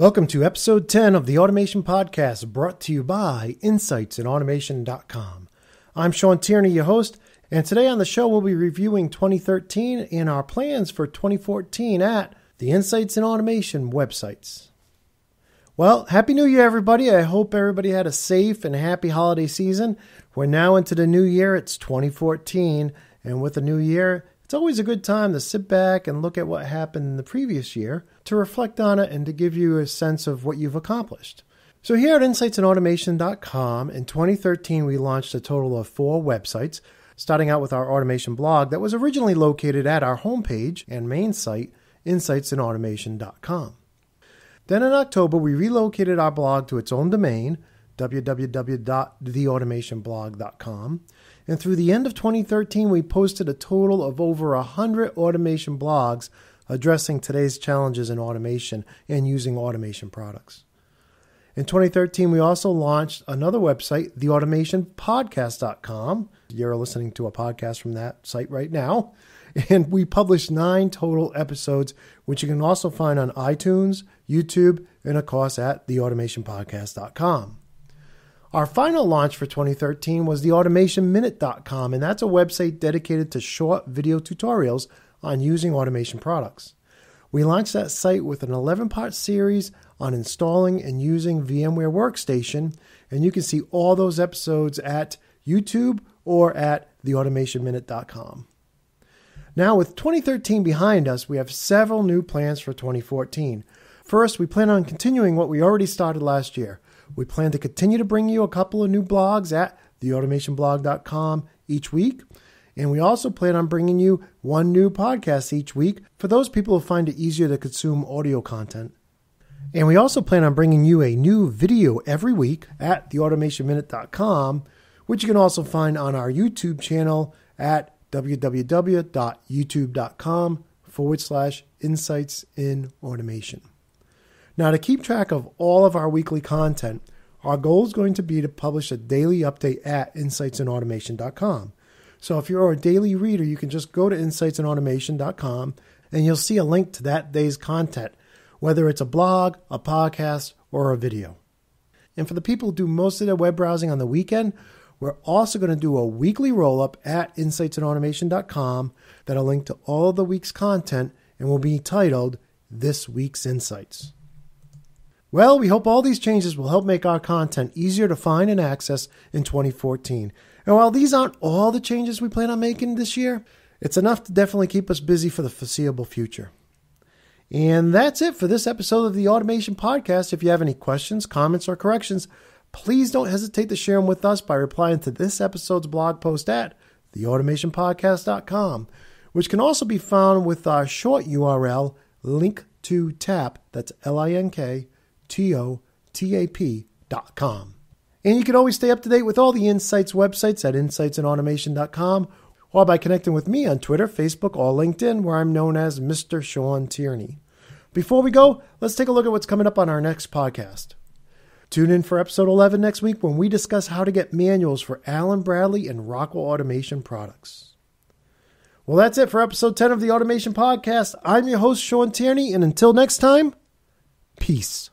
Welcome to episode 10 of the Automation Podcast brought to you by InsightsInAutomation.com. I'm Shawn Tierney, your host, and today on the show we'll be reviewing 2013 and our plans for 2014 at the Insights in Automation websites. Well, Happy New Year, everybody. I hope everybody had a safe and happy holiday season. We're now into the new year. It's 2014, and with the new year, it's always a good time to sit back and look at what happened in the previous year, to reflect on it, and to give you a sense of what you've accomplished. So, here at InsightsInAutomation.com, in 2013, we launched a total of four websites, starting out with our automation blog that was originally located at our homepage and main site, InsightsInAutomation.com. Then in October, we relocated our blog to its own domain, www.theautomationblog.com. And through the end of 2013, we posted a total of over 100 automation blogs addressing today's challenges in automation and using automation products. In 2013, we also launched another website, theautomationpodcast.com. You're listening to a podcast from that site right now. And we published nine total episodes, which you can also find on iTunes, YouTube, and of course at theautomationpodcast.com. Our final launch for 2013 was the automationminute.com, and that's a website dedicated to short video tutorials on using automation products. We launched that site with an 11 part series on installing and using VMware Workstation, and you can see all those episodes at YouTube or at theautomationminute.com. Now, with 2013 behind us, we have several new plans for 2014. First, we plan on continuing what we already started last year we plan to continue to bring you a couple of new blogs at theautomationblog.com each week. And we also plan on bringing you one new podcast each week for those people who find it easier to consume audio content. And we also plan on bringing you a new video every week at theautomationminute.com, which you can also find on our YouTube channel at www.youtube.com forward slash insights in automation. Now, to keep track of all of our weekly content, our goal is going to be to publish a daily update at insightsinautomation.com. So if you're a daily reader, you can just go to insightsinautomation.com and you'll see a link to that day's content, whether it's a blog, a podcast, or a video. And for the people who do most of their web browsing on the weekend, we're also going to do a weekly roll up at insightsinautomation.com that'll link to all of the week's content and will be titled This Week's Insights. Well, we hope all these changes will help make our content easier to find and access in 2014. And while these aren't all the changes we plan on making this year, it's enough to definitely keep us busy for the foreseeable future. And that's it for this episode of the Automation Podcast. If you have any questions, comments, or corrections, please don't hesitate to share them with us by replying to this episode's blog post at theautomationpodcast.com, which can also be found with our short URL, link to tap, that's L I N K T-O-T-A-P.com. And you can always stay up to date with all the Insights websites at insightsinautomation.com or by connecting with me on Twitter, Facebook, or LinkedIn, where I'm known as Mr. Shawn Tierney. Before we go, let's take a look at what's coming up on our next podcast. Tune in for episode 11 next week when we discuss how to get manuals for Allen Bradley and Rockwell Automation products. Well, that's it for episode 10 of the Automation Podcast. I'm your host, Shawn Tierney, and until next time, peace.